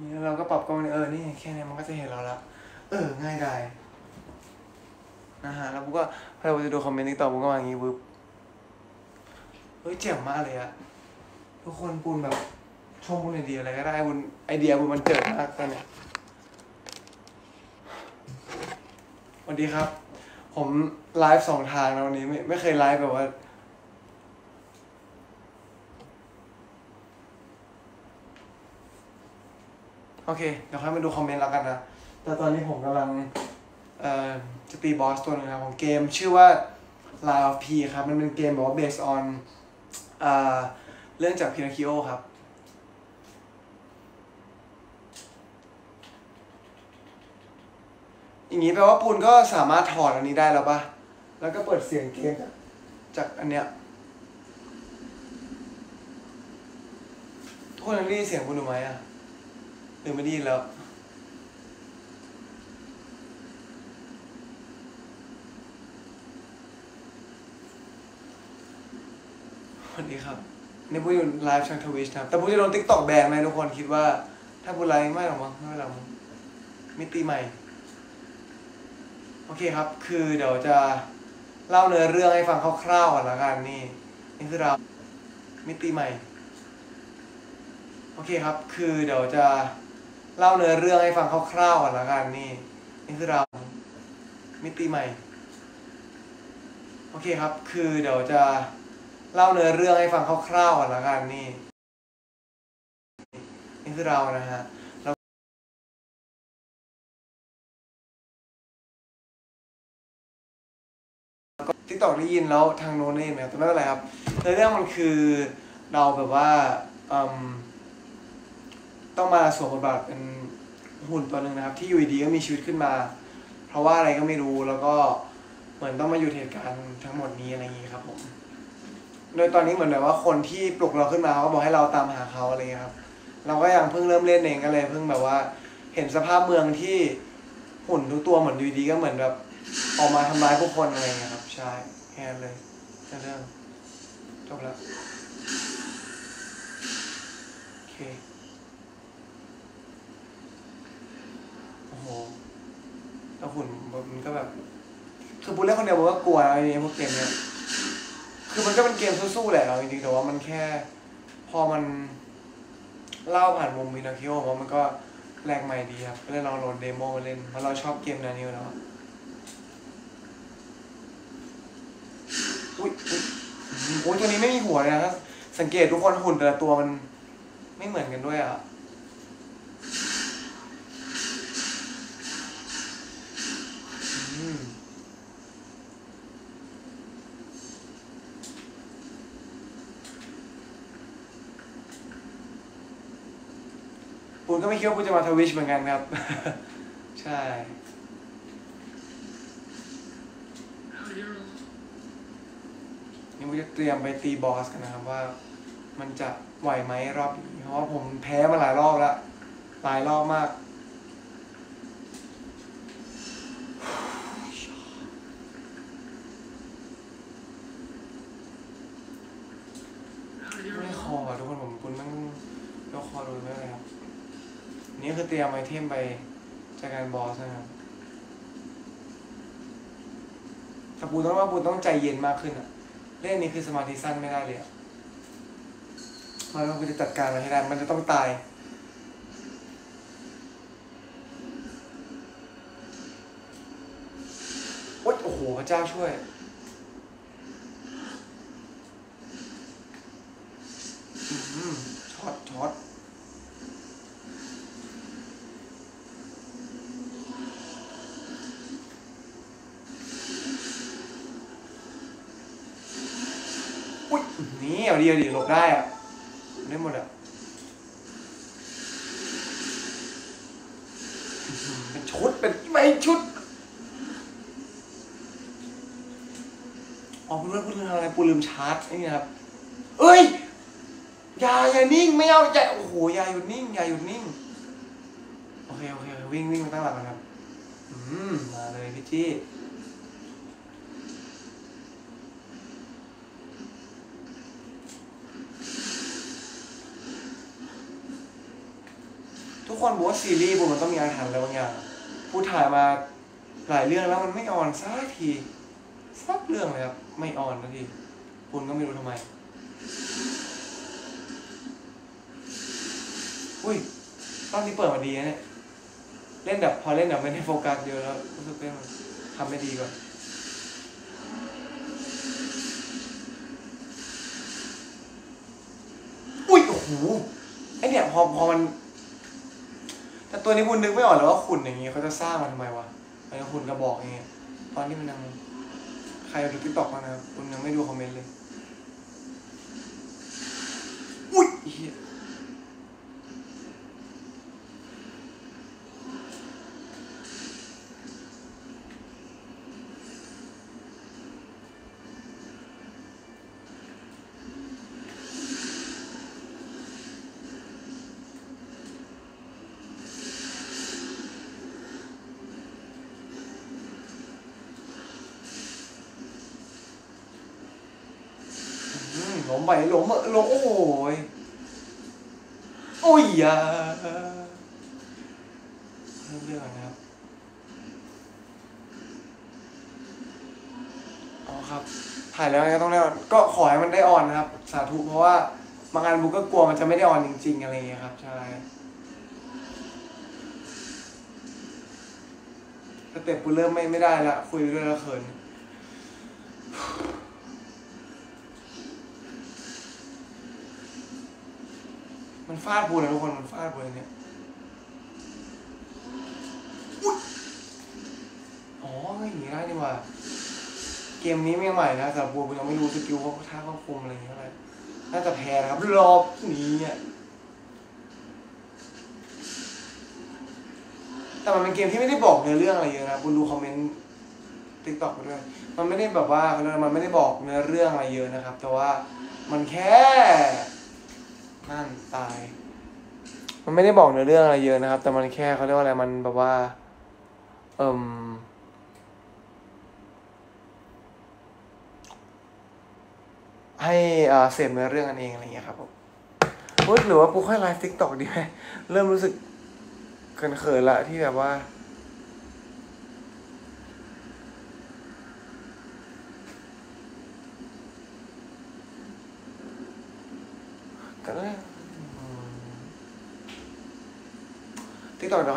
นี่เราก็ปรับกล้องเนี่ยเออ นี่แค่นี้มันก็จะเห็นเราละ เออ ง่ายดายนะฮะ แล้วปุ๊บก็พอเราจะดูคอมเมนต์ TikTok ปุ๊บก็มาอย่างงี้ปุ๊บเฮ้ยเจ๋งมากเลยอะทุกคนปุณแบบชมปุณไอเดียอะไรก็ได้ปุณไอเดียปุณมันเจิดมากตอนเนี้ยสวัสดีครับ ผมไลฟ์สองทางนะวันนี้ไม่ไม่เคยไลฟ์แบบว่า โอเค เดี๋ยวค่อยมาดูคอมเมนต์แล้วกันนะ แต่ตอนนี้ผมกำลังเอ่อจะตีบอสตัวหนึงครับของเกมชื่อว่า Line of P ครับ มันเป็นเกมแบบว่า based on เอ่อเรื่องจาก Pinocchio ครับอย่างนี้แปลว่าปูนก็สามารถถอดอันนี้ได้แล้วปะแล้วก็เปิดเสียงเกมจากอันเนี้ยทุกคนได้ยินเสียงปูนอยู่ไหมอะ หรือไม่ได้ยินแล้วสวัสดีครับนี่พูดอยู่ไลฟ์ทางทวิชครับ แต่พูดจะโดนติ๊กต็อกแบนไหมทุกคนคิดว่า ถ้าพูดไลฟ์ไม่หรอกมั้งไม่เป็นไรมั้งมิติใหม่ โอเคครับ คือเดี๋ยวจะเล่าเนื้อเรื่องให้ฟังคร่าวๆก่อนละกันนี่ นี่คือเรามิติใหม่ โอเคครับ คือเดี๋ยวจะ เล่าเนื้อเรื่องให้ฟังคร่าวๆก่อนละกันนี่ นี่คือเรามิติใหม่ โอเคครับ คือเดี๋ยวจะเล่าเนื้อเรื่องให้ฟังคร่าวๆก่อนละกันนี่ นี่คือเรานะฮะทิกตอกได้ยินแล้วทางโน้นได้ยินไหมครับแต่ไม่เป็นไรครับเรื่องมันคือเราแบบว่าอืม ต้องมาสวมบทบาทเป็นหุ่นตัวหนึ่งนะครับ ที่อยู่ดีก็มีชีวิตขึ้นมา เพราะว่าอะไรก็ไม่รู้แล้วก็เหมือนต้องมาอยู่เหตุการณ์ทั้งหมดนี้อะไรอย่างนี้ครับผม โดยตอนนี้เหมือนแบบว่าคนที่ปลุกเราขึ้นมาเขาก็บอกให้เราตามหาเขาอะไรอย่างเงี้ยครับ เราก็ยังเพิ่งเริ่มเล่นเองก็เลยเพิ่งแบบว่า เห็นสภาพเมืองที่หุ่นทุกตัวเหมือนอยู่ดีก็เหมือนแบบออกมาทำร้ายผู้คนอะไรอย่างเงี้ยครับ ใช่แค่นั้นเลยแค่เรื่องจบแล้วโอเค โอ้โห หุ่นมันก็แบบ คือปูเล่นคนเดียวมันก็กลัวนะไอ้พวกเกมเนี้ยคือมันก็เป็นเกมสู้ๆแหละเอาจริงๆแต่ว่ามันแค่ พอมันเล่าผ่านมุมมินาคิโอว่ามันก็แปลกใหม่ดีครับก็เลยลองโหลดเดโมมาเล่นเพราะเราชอบเกมนวนี้แล้วอุ้ยอุ้ยตัวนี้ไม่มีหัวเลยนะสังเกตทุกคนหุ่นแต่ละตัวมันไม่เหมือนกันด้วยอะ อืม ปูนก็ไม่คิดว่าปูนจะมาทวิชเหมือนกันครับ ใช่นี่ผมจะเตรียมไปตีบอสกันนะครับว่า มันจะไหวไหมรอบนี้เพราะว่าผมแพ้มาหลายรอบแล้ว หลายรอบมาก ไม่คออะทุกคนผมคุณต้องยกคอดูไม่เป็นไรครับ นี่คือเตรียมไอเทมไปจัดการบอสนะครับแต่ปูต้องว่าปูต้องใจเย็นมากขึ้นอะเล่นนี้คือสมาธิสั้นไม่ได้เลยอะมันต้องจะจัดการมันให้ได้ มันจะต้องตายโอ๊ยโอ้โหพระเจ้าช่วย อืมช็อตช็อตอุ้ย นี่เอาดีเอาดีหลบได้อะได้หมดอะเป็นชุดเป็นไม่ชุดอ๋อพูดเรื่องพูดเรื่องอะไรปูลืมชาร์จนี่ครับ เอ้ยอย่าอย่านิ่งไม่เอาอย่าโอ้โหอย่าหยุดนิ่งอย่าหยุดนิ่งโอเคโอเควิ่งวิ่งมาตั้งหลักกันครับ อืมมาเลยพี่จี้ คนบอกว่าซีรีส์บุมันต้องมีอาถรรพ์อะไรบางอย่างพูดถ่ายมาหลายเรื่องแล้วมันไม่ออนสักทีสักเรื่องเลยครับไม่ออนสักทีคุณก็ไม่รู้ทำไมอุ้ยรอบนี้เปิดมาดีนะเนี่ยเล่นแบบพอเล่นแบบไม่ได้โฟกัสเยอะแล้วรู้สึกว่ามันทำไม่ดีกว่าอุ้ยโอ้โหไอเนี่ยพอพอมัน ตัวนี้คุณนึกไม่ออกหรอว่าขุนอย่างงี้เขาจะสร้างมันทำไมวะไอ้ขุนกระบอกอย่างเงี้ยตอนที่มันยังใครดูติ๊กต็อกมานะครับคุณยังไม่ดูคอมเมนต์เลยเหี้ยอืม ล้มไปล้มเออล้มโอ้ยโอ้ยอะเริ่มเรื่องอนะครับอ๋อครับถ่ายแล้วก็ต้องได้ออนก็ขอให้มันได้ออนนะครับ สาธุเพราะว่าบางงานบุ๊กก็กลัวมันจะไม่ได้ออนจริง ๆ อะไรอย่างเงี้ยครับใช่สเต็ปกูเริ่มไม่ไม่ได้ละคุยด้วยล้วเขิน มันฟาดปูนะทุกคน มันฟาดปูเลยเนี่ยอุ๊ยอ๋ออย่างนี้ได้ดีกว่า เกมนี้ไม่ใหม่นะสำหรับปูผมยังไม่รู้ skill เขาท่าควบคุมอะไรอย่างเงี้ยอะไรน่าจะแพ้นะครับ รอบนี้อะแต่มันเป็นเกมที่ไม่ได้บอกเนื้อเรื่องอะไรเยอะนะคุณดูคอมเมนต์ TikTok ไปด้วย มันไม่ได้แบบว่ามันไม่ได้บอกเนื้อเรื่องอะไรเยอะนะครับ แต่ว่ามันแค่ นั่นตาย มันไม่ได้บอกเนื้อเรื่องอะไรเยอะนะครับ แต่มันแค่เขาเรียกว่าอะไรมันแบบว่า เอ่มให้เสพเนื้อเรื่องกันเองอะไรเงี้ยครับผมหรือว่าปุ๊กให้ live TikTok ดีไหมเริ่มรู้สึกเขินๆละที่แบบว่า ก็ได้ทิกตอกเดี๋